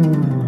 mm.